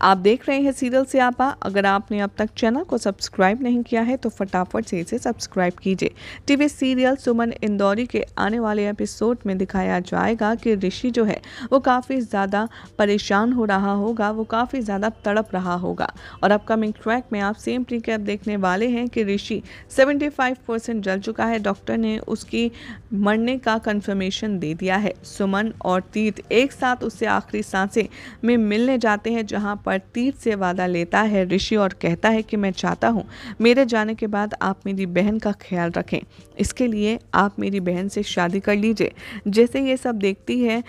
आप देख रहे हैं सीरियल से आपा। अगर आपने अब तक चैनल को सब्सक्राइब नहीं किया है तो फटाफट से इसे सब्सक्राइब कीजिए। टीवी सीरियल सुमन इंदौरी के आने वाले एपिसोड में दिखाया जाएगा कि ऋषि जो है, वो काफ़ी ज़्यादा परेशान हो रहा होगा, वो काफ़ी ज़्यादा तड़प रहा होगा। और अपकमिंग ट्रैक में आप सेम रिकैप देखने वाले हैं कि ऋषि 75 परसेंट जल चुका है। डॉक्टर ने उसकी मरने का कंफर्मेशन दे दिया है। सुमन और तीर्थ एक साथ उससे आखिरी साँसें में मिलने जाते हैं, जहाँ तीर्थ से वादा लेता है ऋषि और कहता है कि मैं चाहता हूँ मेरे जाने के बाद आप मेरी बहन का ख्याल रखें। इसके लिए आप मेरी बहन से शादी कर लीजिए। जैसे ये सब देखती है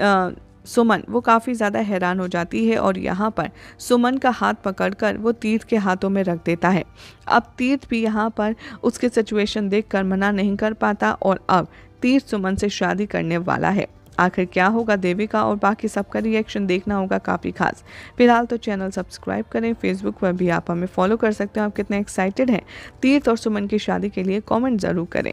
आ, सुमन वो काफ़ी ज़्यादा हैरान हो जाती है और यहाँ पर सुमन का हाथ पकड़कर वो तीर्थ के हाथों में रख देता है। अब तीर्थ भी यहाँ पर उसके सिचुएशन देखकर मना नहीं कर पाता और अब तीर्थ सुमन से शादी करने वाला है। आखिर क्या होगा देविका और बाकी सबका रिएक्शन देखना होगा काफ़ी खास। फ़िलहाल तो चैनल सब्सक्राइब करें फेसबुक पर भी आप हमें फॉलो कर सकते हैं। आप कितने एक्साइटेड हैं? तीर्थ और सुमन की शादी के लिए कॉमेंट ज़रूर करें।